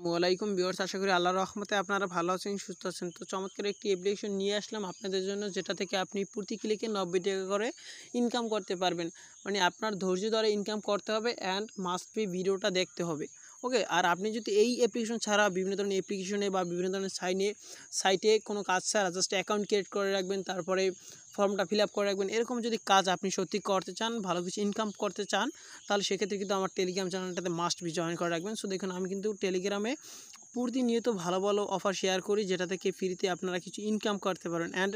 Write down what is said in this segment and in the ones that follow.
আসসালামাইকুম বিওর্স আশা করি আল্লাহ রহমতে আপনারা ভালো আছেন, সুস্থ আছেন। তো চমৎকার একটি অ্যাপ্লিকেশন নিয়ে আসলাম আপনাদের জন্য, যেটা থেকে আপনি প্রতি ক্লিকে নব্বই টাকা করে ইনকাম করতে পারবেন। মানে আপনার ধৈর্য ধরে ইনকাম করতে হবে অ্যান্ড মাস্ট বি ভিডিওটা দেখতে হবে। ওকে, আর আপনি যদি এই অ্যাপ্লিকেশন ছাড়া বিভিন্ন ধরনের অ্যাপ্লিকেশনে বা বিভিন্ন ধরনের সাইনে সাইটে কোনো কাজ ছাড়া জাস্ট অ্যাকাউন্ট ক্রিয়েট করে রাখবেন, তারপরে ফর্মটা ফিল করে রাখবেন, এরকম যদি কাজ আপনি সত্যি করতে চান, ভালো কিছু ইনকাম করতে চান, তাহলে সেক্ষেত্রে কিন্তু আমার টেলিগ্রাম চ্যানেলটাতে মাস্ট বি জয়েন করে রাখবেন। সো দেখুন, আমি কিন্তু টেলিগ্রামে প্রতিনিয়ত ভালো ভালো অফার শেয়ার করি, যেটা থেকে ফ্রিতে আপনারা কিছু ইনকাম করতে পারেন। অ্যান্ড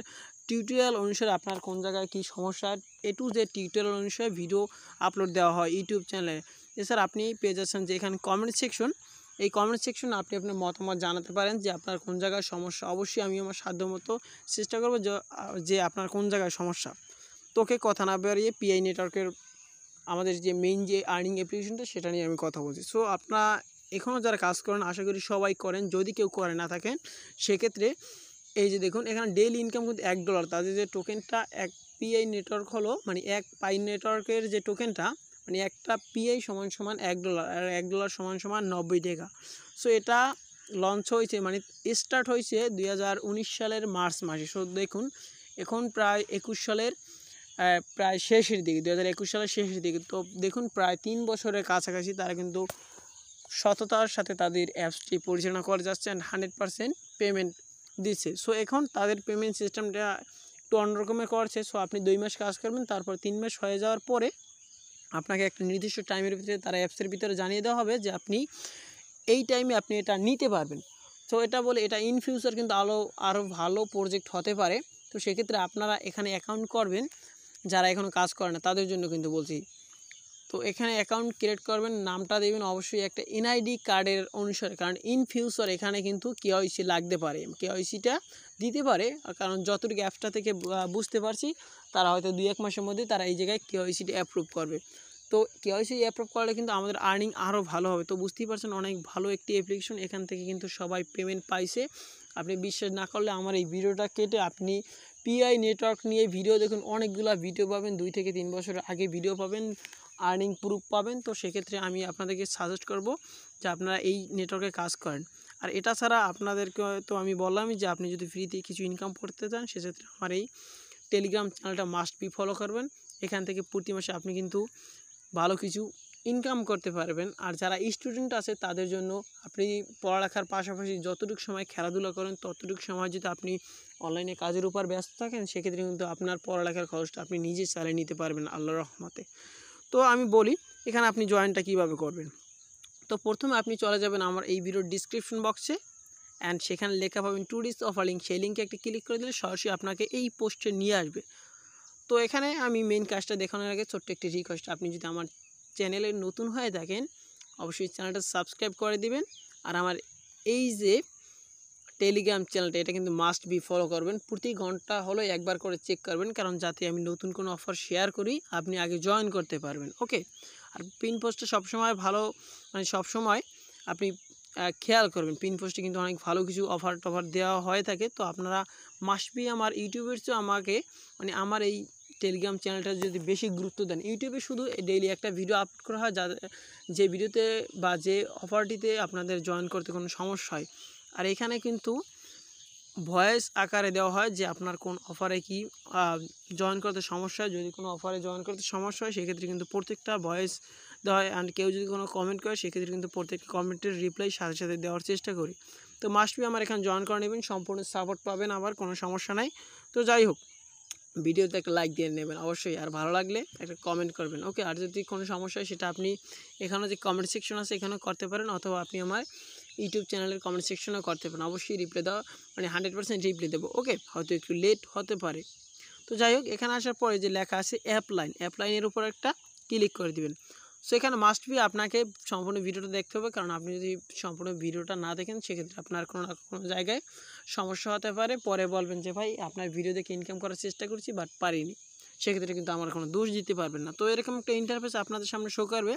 টিউটোরিয়াল অনুসারে আপনার কোন জায়গায় কী সমস্যা এ টু যে টিউটোরিয়াল অনুসারে ভিডিও আপলোড দেওয়া হয় ইউটিউব চ্যানেলে এছাড়া আপনি পেয়ে যাচ্ছেন যে এখানে কমেন্ট সেকশন এই কমেন্ট সেকশনে আপনি আপনার মতামত জানাতে পারেন যে আপনার কোন জায়গায় সমস্যা। অবশ্যই আমি আমার সাধ্যমতো চেষ্টা করব যে আপনার কোন জায়গায় সমস্যা। তোকে কথা না বেরিয়ে পিআই নেটওয়ার্কের আমাদের যে মেইন যে আর্নিং অ্যাপ্লিকেশনটা সেটা নিয়ে আমি কথা বলছি। সো আপনারা এখনও যারা কাজ করেন, আশা করি সবাই করেন। যদি কেউ করে না থাকেন, সেক্ষেত্রে এই যে দেখুন, এখানে ডেইলি ইনকাম কিন্তু এক ডলার তাদের যে টোকেনটা এক পিআই নেটওয়ার্ক হলো মানে এক পাই নেটওয়ার্কের যে টোকেনটা মানে একটা পিআই সমান সমান এক ডলার আর এক ডলার সমান সমান নব্বই টাকা। সো এটা লঞ্চ হয়েছে মানে স্টার্ট হয়েছে দুই হাজার উনিশ সালের মার্চ মাসে। সো দেখুন, এখন প্রায় একুশ সালের প্রায় শেষের দিকে দু হাজার একুশ সালের শেষের দিকে। তো দেখুন, প্রায় তিন বছরের কাছাকাছি তারা কিন্তু সততার সাথে তাদের অ্যাপসটি পরিচালনা করে যাচ্ছে অ্যান্ড হান্ড্রেড পারসেন্ট পেমেন্ট দিচ্ছে। সো এখন তাদের পেমেন্ট সিস্টেমটা একটু অন্যরকমের করছে। সো আপনি দুই মাস কাজ করবেন, তারপর তিন মাস হয়ে যাওয়ার পরে আপনাকে একটা নির্দিষ্ট টাইমের ভিতরে তারা অ্যাপসের ভিতরে জানিয়ে দেওয়া হবে যে আপনি এই টাইমে আপনি এটা নিতে পারবেন। তো এটা বলে এটা ইন ফিউচার কিন্তু আরও আরও ভালো প্রজেক্ট হতে পারে। তো সেক্ষেত্রে আপনারা এখানে অ্যাকাউন্ট করবেন। যারা এখনও কাজ করে না, তাদের জন্য কিন্তু বলছি তো এখানে অ্যাকাউন্ট ক্রিয়েট করবেন, নামটা দেবেন, অবশ্যই একটা এনআইডি কার্ডের অনুসারে, কারণ ইন ফিউচার এখানে কিন্তু কেওয়াইসি লাগতে পারে কেওয়াইসিটা দিতে পারে, কারণ যতটুকু অ্যাপটা থেকে বুঝতে পারছি, তারা হয়তো দুই এক মাসের মধ্যে তারা এই জায়গায় কেওয়াইসিটা অ্যাপ্রুভ করবে। তো কেওয়াইসি অ্যাপ্রুভ করলে কিন্তু আমাদের আর্নিং আরও ভালো হবে। তো বুঝতেই পারছেন অনেক ভালো একটি অ্যাপ্লিকেশন এখান থেকে কিন্তু সবাই পেমেন্ট পাইছে। আপনি বিশ্বাস না করলে আমার এই ভিডিওটা কেটে আপনি পিআই নেটওয়ার্ক নিয়ে ভিডিও দেখুন, অনেকগুলো ভিডিও পাবেন, দুই থেকে তিন বছর আগে ভিডিও পাবেন। আর্নিং প্রুফ পাবেন, তো সেক্ষেত্রে আমি আপনাদেরকে সাজেস্ট করব যে আপনারা এই নেটওয়ার্কে কাজ করেন। আর এটা ছাড়া আপনাদেরকে তো আমি বললামই যে আপনি যদি ফ্রিতে কিছু ইনকাম করতে চান, সেক্ষেত্রে আমার এই টেলিগ্রাম চ্যানেলটা মাস্ট বি ফলো করবেন। এখান থেকে প্রতি মাসে আপনি কিন্তু ভালো কিছু ইনকাম করতে পারবেন। আর যারা স্টুডেন্ট আছে, তাদের জন্য আপনি পড়ালেখার পাশাপাশি যতটুকু সময় খেলাধুলা করেন, ততটুকু সময় যদি আপনি অনলাইনে কাজের উপর ব্যস্ত থাকেন, সেক্ষেত্রে কিন্তু আপনার পড়ালেখার খরচটা আপনি নিজে চালিয়ে নিতে পারবেন আল্লাহ রহমতে। তো আমি বলি, এখানে আপনি জয়েনটা কীভাবে করবেন? তো প্রথমে আপনি চলে যাবেন আমার এই ভিডিওর ডিসক্রিপশন বক্সে অ্যান্ড সেখানে লেখা পাবেন ট্যুরিস্ট অফার লিঙ্ক সেই লিঙ্কে একটা ক্লিক করে দিলে সরাসরি আপনাকে এই পোস্টে নিয়ে আসবে। তো এখানে আমি মেন কাজটা দেখানোর আগে ছোট্ট একটি রিকোয়েস্ট আপনি যদি আমার চ্যানেলে নতুন হয়ে থাকেন, অবশ্যই চ্যানেলটা সাবস্ক্রাইব করে দিবেন। আর আমার এই যে টেলিগ্রাম চ্যানেলটা এটা কিন্তু মাস্ট বি ফলো করবেন। প্রতি ঘণ্টা হলো একবার করে চেক করবেন, কারণ যাতে আমি নতুন কোনো অফার শেয়ার করি, আপনি আগে জয়েন করতে পারবেন। ওকে আর পিন পোস্টে সবসময় ভালো মানে সবসময় আপনি খেয়াল করবেন। পিন পোস্টে কিন্তু অনেক ভালো কিছু অফার টফার দেওয়া হয়ে থাকে। তো আপনারা মাস্ট বি আমার ইউটিউবের চেয়েও আমাকে মানে আমার এই টেলিগ্রাম চ্যানেলটা যদি বেশি গুরুত্ব দেন। ইউটিউবে শুধু ডেইলি একটা ভিডিও আপলোড করা হয় যা যে ভিডিওতে বা যে অফারটিতে আপনাদের জয়েন করতে কোনো সমস্যা হয়। আর এখানে কিন্তু ভয়েস আকারে দেওয়া হয় যে আপনার কোন অফারে কি জয়েন করতে সমস্যা হয়। যদি কোনো অফারে জয়েন করতে সমস্যা হয়, সেক্ষেত্রে কিন্তু প্রত্যেকটা ভয়েস দেওয়া হয়। অ্যান্ড কেউ যদি কোনো কমেন্ট করে, সেক্ষেত্রে কিন্তু প্রত্যেকটা কমেন্টের রিপ্লাই সাথে সাথে দেওয়ার চেষ্টা করি। তো মাস্ট বি আমার এখানে জয়েন করে নেবেন, সম্পূর্ণ সাপোর্ট পাবেন আবার, কোনো সমস্যা নাই। তো যাই হোক, ভিডিওতে একটা লাইক দিয়ে নেবেন অবশ্যই। আর ভালো লাগলে একটা কমেন্ট করবেন ওকে আর যদি কোনো সমস্যা হয়, সেটা আপনি এখানে যে কমেন্ট সেকশন আছে, এখানেও করতে পারেন, অথবা আপনি আমার ইউটিউব চ্যানেলের কমেন্ট সেকশনেও করতে পারেন। অবশ্যই রিপ্লাই দেওয়া মানে হান্ড্রেড পার্সেন্ট রিপ্লাই দেবো ওকে হয়তো একটু লেট হতে পারে। তো যাই হোক, এখানে আসার পরে যে লেখা আছে অ্যাপ লাইন অ্যাপ লাইনের উপর একটা ক্লিক করে দিবেন। সো এখানে মাস্ট বি আপনাকে সম্পূর্ণ ভিডিওটা দেখতে হবে, কারণ আপনি যদি সম্পূর্ণ ভিডিওটা না দেখেন, সেক্ষেত্রে আপনার কোনো না কোনো জায়গায় সমস্যা হতে পারে। পরে বলবেন যে, ভাই, আপনার ভিডিও দেখে ইনকাম করার চেষ্টা করছি বাট পারিনি। সেক্ষেত্রে কিন্তু আমার কোনো দোষ দিতে পারবেন না। তো এরকম একটা ইন্টারফেস আপনাদের সামনে শো করবে।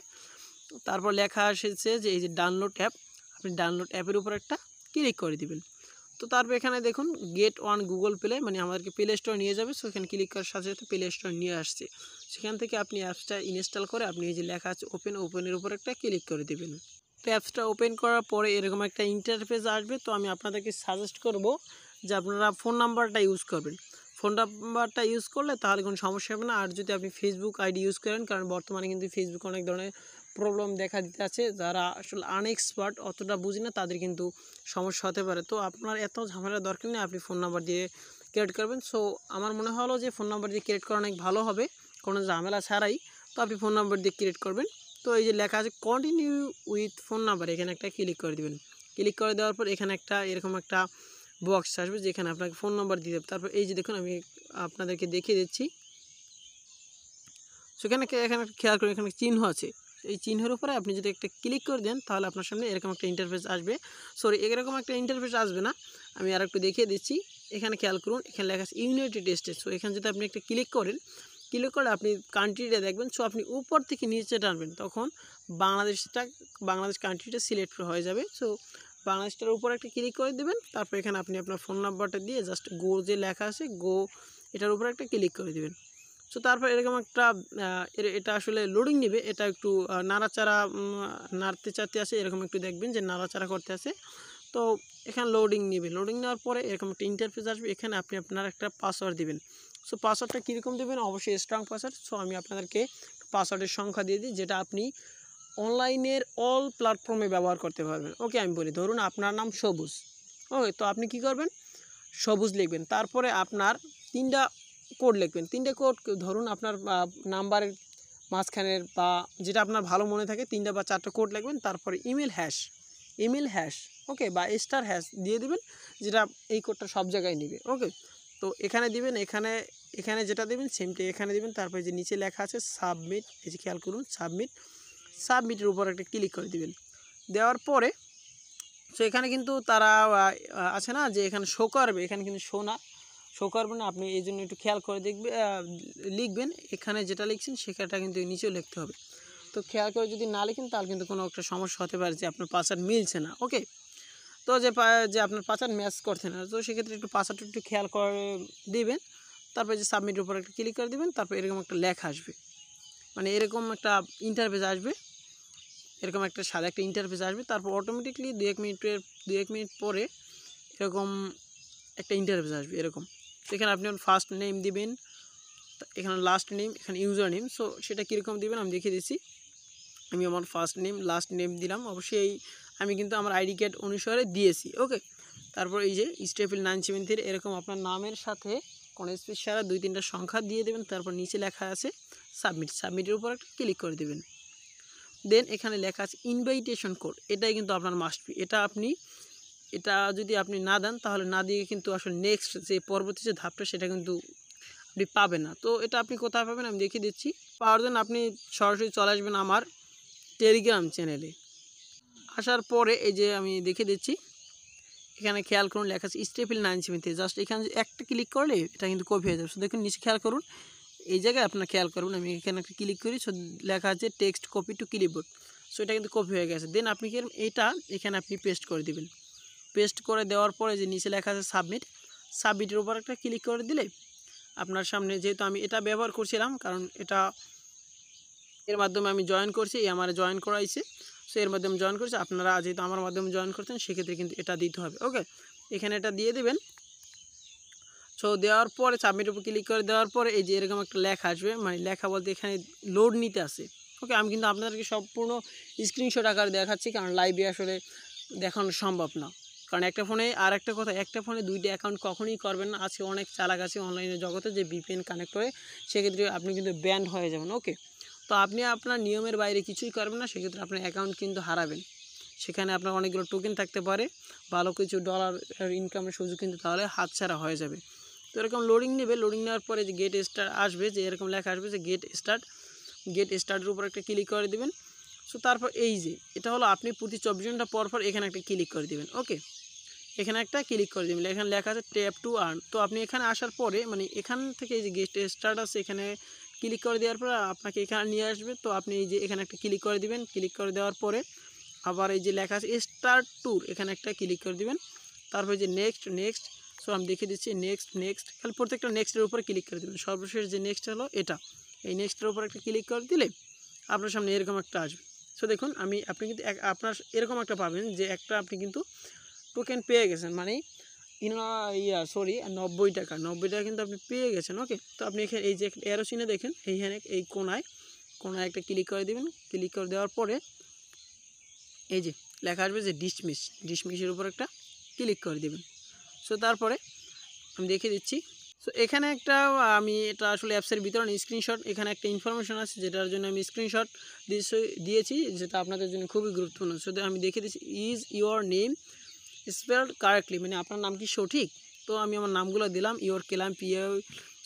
তারপর লেখা এসেছে যে, এই যে ডাউনলোড অ্যাপ আপনি ডাউনলোড অ্যাপের উপর একটা ক্লিক করে দিবেন। তো তারপর এখানে দেখুন গেট ওয়ান গুগল প্লে মানে আমাদেরকে প্লে স্টোর নিয়ে যাবে। সো এখানে ক্লিক করার সাথে সাথে প্লে স্টোর নিয়ে আসছে। সেখান থেকে আপনি অ্যাপসটা ইনস্টল করে আপনি এই যে লেখা আছে ওপেন ওপেনের উপর একটা ক্লিক করে দেবেন। তো অ্যাপসটা ওপেন করার পরে এরকম একটা ইন্টারফেস আসবে। তো আমি আপনাদেরকে সাজেস্ট করব যে আপনারা ফোন নাম্বারটা ইউজ করবেন। ফোন নাম্বারটা ইউজ করলে তাহলে কোনো সমস্যা হবে না। আর যদি আপনি ফেসবুক আইডি ইউজ করেন, কারণ বর্তমানে কিন্তু ফেসবুক অনেক ধরনের প্রবলেম দেখা দিতে আছে। যারা আসলে আনএক্সপার্ট অতটা বুঝি না, তাদের কিন্তু সমস্যা হতে পারে। তো আপনার এত ঝামেলার দরকার নেই, আপনি ফোন নাম্বার দিয়ে ক্রিয়েট করবেন। সো আমার মনে হলো যে ফোন নাম্বার দিয়ে ক্রিয়েট করা অনেক ভালো হবে, কোনো ঝামেলা ছাড়াই। তো আপনি ফোন নাম্বার দিয়ে ক্রিয়েট করবেন। তো এই যে লেখা আছে কন্টিনিউ উইথ ফোন নাম্বার এখানে একটা ক্লিক করে দেবেন। ক্লিক করে দেওয়ার পর এখানে একটা, এরকম একটা বক্স আসবে, যেখানে আপনাকে ফোন নাম্বার দিতে হবে। তারপর এই যে দেখুন, আমি আপনাদেরকে দেখিয়ে দিচ্ছি। সেখানে এখানে খেয়াল করে এখানে চিহ্ন আছে। এই চিহ্নের উপরে আপনি যদি একটা ক্লিক করে দেন, তাহলে আপনার সামনে এরকম একটা ইন্টারফেস আসবে। সরি এরকম একটা ইন্টারফেস আসবে না। আমি আর একটু দেখিয়ে দিচ্ছি। এখানে খেয়াল করুন, এখানে লেখা আছে ইউনাইটেড স্টেটস সো এখানে যদি আপনি একটা ক্লিক করেন ক্লিক করে আপনি কান্ট্রিটা দেখবেন। সো আপনি উপর থেকে নিচে টানবেন, তখন বাংলাদেশটা, বাংলাদেশ কান্ট্রিটা সিলেক্ট হয়ে যাবে। সো বাংলাদেশটার উপর একটা ক্লিক করে দেবেন। তারপর এখানে আপনি আপনার ফোন নাম্বারটা দিয়ে জাস্ট গো যে লেখা আছে গো এটার উপর একটা ক্লিক করে দেবেন। সো তারপর এরকম একটা এটা আসলে লোডিং নেবে। এটা একটু নাড়াচাড়া নাড়তে চাড়তে আছে এরকম একটু দেখবেন যে নাড়াচাড়া করতে আছে তো এখানে লোডিং নেবে। লোডিং নেওয়ার পরে এরকম একটা ইন্টারফেস আসবে। এখানে আপনি আপনার একটা পাসওয়ার্ড দেবেন। সো পাসওয়ার্ডটা কীরকম দেবেন? অবশ্যই স্ট্রং পাসওয়ার্ড সো আমি আপনাদেরকে পাসওয়ার্ডের সংখ্যা দিয়ে দিই, যেটা আপনি অনলাইনের অল প্ল্যাটফর্মে ব্যবহার করতে পারবেন। ওকে আমি বলি, ধরুন আপনার নাম সবুজ। ওকে তো আপনি কি করবেন? সবুজ লিখবেন। তারপরে আপনার তিনটা কোড লিখবেন। তিনটে কোড ধরুন আপনার নাম্বারের মাঝখানের বা যেটা আপনার ভালো মনে থাকে, তিনটা বা চারটা কোড লিখবেন, তারপরে email hash email hash okay বা স্টার হ্যাশ দিয়ে দিবেন, যেটা এই কোডটা সব জায়গায় নেবে ওকে তো এখানে দিবেন, এখানে এখানে যেটা দেবেন সেমটি এখানে দিবেন, তারপরে যে নিচে লেখা আছে সাবমিট এই যে খেয়াল করুন সাবমিট সাবমিটের উপর একটা ক্লিক করে দিবেন। দেওয়ার পরে তো এখানে কিন্তু তারা আছে না, যে এখানে শো করবে, এখানে কিন্তু শো না। শো করবে না আপনি এই জন্য একটু খেয়াল করে দেখবে লিখবেন, এখানে যেটা লিখছেন সেটা কিন্তু নিচেও লিখতে হবে। তো খেয়াল করে যদি না লিখেন, তাহলে কিন্তু কোনো একটা সমস্যা হতে পারে যে আপনার পাসওয়ার্ড মিলছে না ওকে তো যে যে আপনার পাসওয়ার্ড ম্যাচ করছে না, তো সেক্ষেত্রে একটু পাসওয়ার্ড একটু খেয়াল করে দিবেন। তারপরে যে সাবমিটের উপর একটা ক্লিক করে দেবেন, তারপর এরকম একটা লেখা আসবে। মানে এরকম একটা ইন্টারভেস আসবে। এরকম একটা সাদা একটা ইন্টারফেস আসবে, তারপর অটোমেটিকলি দু এক মিনিটের, দু এক মিনিট পরে এরকম একটা ইন্টারফেস আসবে, এরকম। এখানে আপনি ফার্স্ট নেম দিবেন এখানে লাস্ট নেম এখানে ইউজার নেম সো সেটা কীরকম দিবেন আমি দেখিয়ে দিচ্ছি। আমি আমার ফার্স্ট নেম লাস্ট নেম দিলাম, অবশ্যই আমি কিন্তু আমার আইডি কার্ড অনুসারে দিয়েছি ওকে তারপর এই যে স্টেফিল নাইন সেভেন থ্রি এরকম আপনার নামের সাথে কোনো স্পেস সারা দুই তিনটা সংখ্যা দিয়ে দেবেন, তারপর নিচে লেখা আছে সাবমিট সাবমিটের উপর একটা ক্লিক করে দেবেন। দেন এখানে লেখা আছে ইনভাইটেশন কোড এটাই কিন্তু আপনার মাস্ট বি এটা আপনি এটা যদি আপনি না দেন, তাহলে না দিয়ে কিন্তু আসলে নেক্সট যে পরবর্তী যে ধাপটা, সেটা কিন্তু আপনি পাবেন না। তো এটা আপনি কোথায় পাবেন আমি দেখিয়ে দিচ্ছি। পাওয়ার জন্য আপনি সরাসরি চলে আসবেন আমার টেলিগ্রাম চ্যানেলে আসার পরে এই যে আমি দেখে দিচ্ছি, এখানে খেয়াল করুন লেখা আছে স্টেপল নাইন সেভেন্থে জাস্ট এখানে একটা ক্লিক করলে এটা কিন্তু কপি হয়ে যাবে। শুধু দেখুন নিচে খেয়াল করুন, এই জায়গায় আপনার খেয়াল করুন, আমি এখানে একটা ক্লিক করি সো লেখা আছে text copy to clipboard so এটা কিন্তু কপি হয়ে গেছে। দেন আপনি কি এটা এখানে আপনি পেস্ট করে দিবেন। পেস্ট করে দেওয়ার পরে যে নিচে লেখা আছে সাবমিট সাবমিটের উপর একটা ক্লিক করে দিলে আপনার সামনে যেহেতু আমি এটা ব্যবহার করছিলাম, কারণ এটা এর মাধ্যমে আমি জয়েন করছি, এই আমার জয়েন করাইছে সো এর মাধ্যমে জয়েন করছি, আপনারা যেহেতু আমার মাধ্যমে জয়েন করছেন, সেক্ষেত্রে কিন্তু এটা দিতে হবে ওকে এখানে এটা দিয়ে দেবেন। সো দেওয়ার পরে সাবমিট উপর ক্লিক করে দেওয়ার পরে, এই যে এরকম একটা লেখা আসবে মানে লেখা বলতে এখানে লোড নিতে আসে ওকে আমি কিন্তু আপনাদেরকে সম্পূর্ণ স্ক্রিনশট আকার দেখাচ্ছি, কারণ লাইভে আসলে দেখানো সম্ভব না। কারণ একটা ফোনে আর একটা কথা, একটা ফোনে দুইটা অ্যাকাউন্ট কখনোই করবেন না। আছে অনেক চালাক আছে অনলাইনের জগতে যে বিপিএন কানেক্ট করে, সেক্ষেত্রে আপনি কিন্তু ব্যান্ড হয়ে যাবেন ওকে তো আপনি আপনার নিয়মের বাইরে কিছুই করবেন না, সেক্ষেত্রে আপনার অ্যাকাউন্ট কিন্তু হারাবেন। সেখানে আপনার অনেকগুলো টোকেন থাকতে পারে, ভালো কিছু ডলার ইনকামের সুযোগ কিন্তু তাহলে হাতছাড়া হয়ে যাবে। তো এরকম লোডিং নেবে লোডিং নেওয়ার পরে যে গেট স্টার্ট আসবে, যে এরকম লেখা আসবে যে গেট স্টার্ট গেট স্টার্টের উপর একটা ক্লিক করে দেবেন। সো তারপর এই যে, এটা হলো আপনি প্রতি চব্বিশ ঘণ্টা পর পর এখানে একটা ক্লিক করে দেবেন ওকে এখানে একটা ক্লিক করে দেবেন। এখানে লেখা আছে ট্যাপ টু আর্ন তো আপনি এখানে আসার পরে মানে এখান থেকে এই যে গেস্ট স্টার্ট আছে, এখানে ক্লিক করে দেওয়ার পরে আপনাকে এখানে নিয়ে আসবে। তো আপনি এই যে এখানে একটা ক্লিক করে দিবেন। ক্লিক করে দেওয়ার পরে আবার এই যে লেখা আছে স্টার্ট ট্যুর এখানে একটা ক্লিক করে দিবেন। তারপরে যে নেক্সট নেক্সট সো আমি দেখে দিচ্ছি নেক্সট নেক্সট খালি প্রত্যেকটা নেক্সটের উপরে ক্লিক করে দেবেন। সর্বশেষ যে নেক্সট হলো এটা। এই নেক্সটের উপর একটা ক্লিক করে দিলে আপনার সামনে এরকম একটা আসবে। সো দেখুন, আমি, আপনি কিন্তু আপনার এরকম একটা পাবেন যে একটা আপনি কিন্তু টোকেন পেয়ে গেছেন মানে ইয়া সরি নব্বই টাকা। নব্বই টাকা কিন্তু আপনি পেয়ে গেছেন ওকে তো আপনি এখানে, এই যে এরো চিনে দেখেন এইখানে এই কোনায় কোনায় একটা ক্লিক করে দেবেন। ক্লিক করে দেওয়ার পরে, এই যে, লেখা আসবে যে ডিসমিস ডিসমিসের উপর একটা ক্লিক করে দেবেন। সো তারপরে আমি দেখিয়ে দিচ্ছি। সো এখানে একটা, আমি এটা আসলে অ্যাপসের ভিতরে স্ক্রিনশট এখানে একটা ইনফরমেশন আছে, যেটার জন্য আমি স্ক্রিনশট দিয়েছি, যেটা আপনাদের জন্য খুবই গুরুত্বপূর্ণ। সো আমি দেখিয়ে দিচ্ছি is your name spelled correctly মানে আপনার নাম কি সঠিক? তো আমি আমার নামগুলো দিলাম ইওর কেলাম পিএ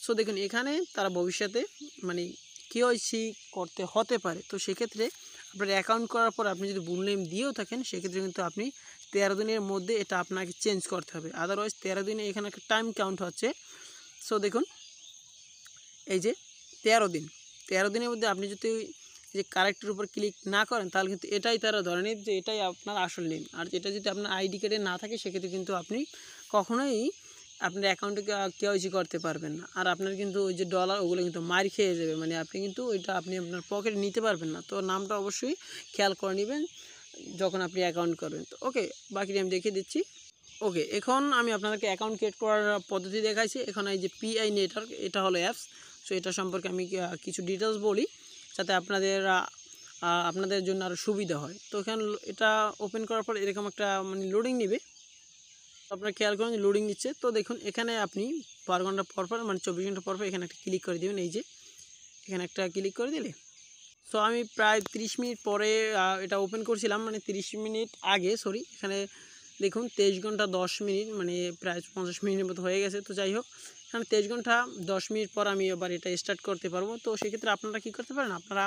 সো দেখুন, এখানে তারা ভবিষ্যতে মানে কেওয়াইসি করতে হতে পারে। তো সেক্ষেত্রে আপনার অ্যাকাউন্ট করার পর আপনি যদি ভুল নেম দিয়েও থাকেন, সেক্ষেত্রে কিন্তু আপনি তেরো দিনের মধ্যে এটা আপনাকে চেঞ্জ করতে হবে। আদারওয়াইজ তেরো দিনে এখানে একটা টাইম কাউন্ট হচ্ছে। সো দেখুন, এই যে তেরো দিন। তেরো দিনের মধ্যে আপনি যদি যে কারেক্টের উপর ক্লিক না করেন, তাহলে কিন্তু এটাই তারা ধরে নিন যে এটাই আপনার আসল নেম আর এটা যদি আপনার আইডি কার্ডে না থাকে, সেক্ষেত্রে কিন্তু আপনি কখনোই আপনার অ্যাকাউন্টে কেওয়াইসি করতে পারবেন না। আর আপনার কিন্তু ওই যে ডলার ওগুলো কিন্তু মার খেয়ে যাবে। মানে আপনি কিন্তু ওইটা আপনি আপনার পকেটে নিতে পারবেন না। তো নামটা অবশ্যই খেয়াল করে নেবেন যখন আপনি অ্যাকাউন্ট করবেন। তো ওকে বাকিটা আমি দেখিয়ে দিচ্ছি। ওকে এখন আমি আপনাদেরকে অ্যাকাউন্ট ক্রিয়েট করার পদ্ধতি দেখাইছি। এখন এই যে পিআই নেটওয়ার্ক এটা হলো অ্যাপস সো এটা সম্পর্কে আমি কিছু ডিটেলস বলি। যাতে আপনাদের আপনাদের জন্য আরও সুবিধা হয়। তো এখানে এটা ওপেন করার পর এরকম একটা মানে লোডিং নেবে। আপনারা খেয়াল করুন লোডিং নিচ্ছে। তো দেখুন, এখানে আপনি বারো ঘণ্টা পর পর মানে চব্বিশ ঘণ্টা পর পর এখানে একটা ক্লিক করে দেবেন। এই যে, এখানে একটা ক্লিক করে দিলে। সো আমি প্রায় 30 মিনিট পরে এটা ওপেন করছিলাম। মানে 30 মিনিট আগে সরি এখানে দেখুন, তেইশ ঘণ্টা দশ মিনিট মানে প্রায় পঞ্চাশ মিনিটের মতো হয়ে গেছে। তো যাই হোক এখানে তেইশ ঘণ্টা দশ মিনিট পর আমি এবার এটা স্টার্ট করতে পারব। তো সেক্ষেত্রে আপনারা কী করতে পারেন? আপনারা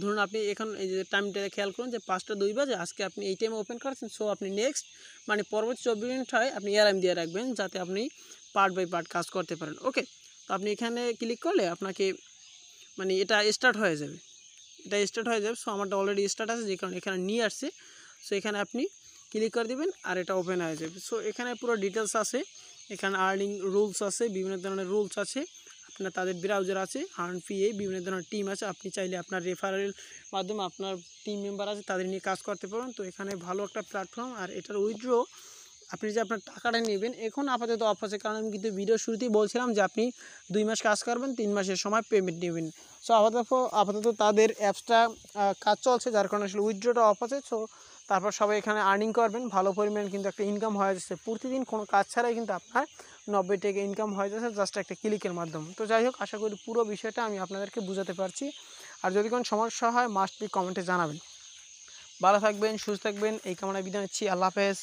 ধরুন, আপনি এখন এই যে টাইমটা খেয়াল করুন যে পাঁচটা দুই বাজে, আজকে আপনি এই টাইমে ওপেন করেছেন সো আপনি নেক্সট মানে পরবর্তী চব্বিশ মিনিট হয় আপনি অ্যালার্ম দিয়ে রাখবেন যাতে আপনি পার্ট বাই পার্ট কাজ করতে পারেন। ওকে তো আপনি এখানে ক্লিক করলে আপনাকে মানে এটা স্টার্ট হয়ে যাবে। এটা স্টার্ট হয়ে যাবে সো আমারটা অলরেডি স্টার্ট আছে, যে কারণে এখানে নিয়ে আসছে। সো এখানে আপনি ক্লিক করে দিবেন আর এটা ওপেন হয়ে যাবে। সো এখানে পুরো ডিটেলস আছে, এখানে আর্নিং রুলস আছে, বিভিন্ন ধরনের রুলস আছে, আপনার তাদের ব্রাউজার আছে আর্ন ফি বিভিন্ন ধরনের টিম আছে, আপনি চাইলে আপনার রেফারেল মাধ্যমে আপনার টিম মেম্বার আছে, তাদের নিয়ে কাজ করতে পারবেন। তো এখানে ভালো একটা প্ল্যাটফর্ম আর এটার উইথড্র আপনি যে আপনার টাকাটা নেবেন, এখন আপাতত অফ আছে। কারণ আমি কিন্তু ভিডিও শুরুতেই বলছিলাম যে আপনি দুই মাস কাজ করবেন, তিন মাসের সময় পেমেন্ট নেবেন। সো আপাতত আপাতত তাদের অ্যাপসটা কাজ চলছে, যার কারণে আসলে উইথড্রটা অফ আছে। সো তারপর সবাই এখানে আর্নিং করবেন, ভালো পরিমাণ কিন্তু একটা ইনকাম হয়ে যাচ্ছে। প্রতিদিন কোনো কাজ ছাড়াই কিন্তু আপনার নব্বই টাকা ইনকাম হয়ে যাচ্ছে জাস্ট একটা ক্লিকের মাধ্যমে। তো যাই হোক, আশা করি পুরো বিষয়টা আমি আপনাদেরকে বুঝাতে পারছি। আর যদি কোনো সমস্যা হয় মাস্ট বি কমেন্টে জানাবেন। ভালো থাকবেন, সুস্থ থাকবেন, এই কামনায় বিদায় নিচ্ছি। আল্লাহ হাফেজ।